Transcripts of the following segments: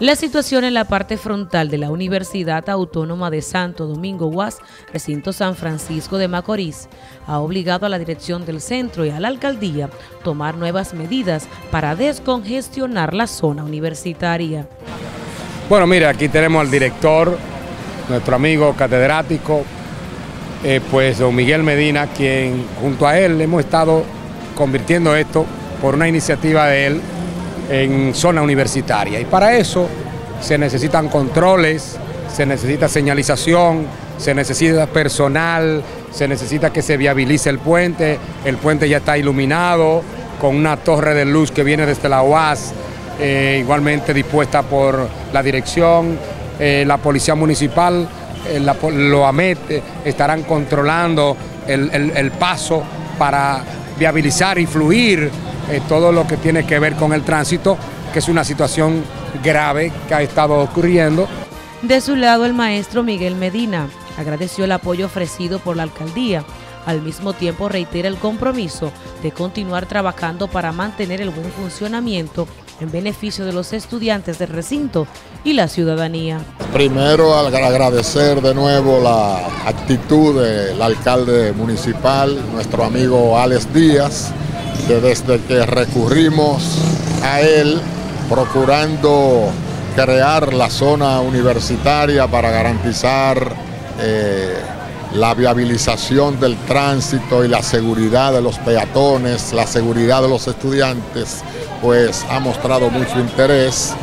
La situación en la parte frontal de la Universidad Autónoma de Santo Domingo UAS, recinto San Francisco de Macorís, ha obligado a la dirección del centro y a la alcaldía tomar nuevas medidas para descongestionar la zona universitaria. Bueno, mire, aquí tenemos al director, nuestro amigo catedrático, eh, pues don Miguel Medina, quien junto a él hemos estado convirtiendo esto por una iniciativa de él en zona universitaria. Y para eso se necesitan controles, se necesita señalización, se necesita personal, se necesita que se viabilice el puente. El puente ya está iluminado con una torre de luz que viene desde la UAS, eh, igualmente dispuesta por la dirección, eh, la policía municipal, eh, la, lo AMET estarán controlando el, el paso para viabilizar y fluir eh, todo lo que tiene que ver con el tránsito, que es una situación grave que ha estado ocurriendo. De su lado, el maestro Miguel Medina agradeció el apoyo ofrecido por la alcaldía. Al mismo tiempo reitera el compromiso de continuar trabajando para mantener el buen funcionamiento en beneficio de los estudiantes del recinto y la ciudadanía. Primero agradecer de nuevo la actitud del alcalde municipal, nuestro amigo Alex Díaz, desde que recurrimos a él procurando crear la zona universitaria para garantizar eh, la viabilización del tránsito y la seguridad de los peatones, la seguridad de los estudiantes, pues ha mostrado mucho interés.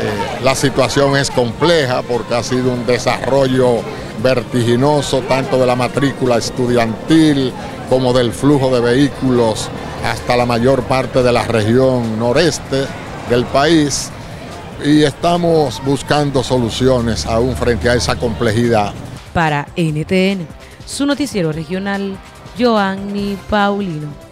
Eh, la situación es compleja porque ha sido un desarrollo vertiginoso tanto de la matrícula estudiantil como del flujo de vehículos hasta la mayor parte de la región noreste del país y estamos buscando soluciones aún frente a esa complejidad. Para NTN, su noticiero regional, Joanny Paulino.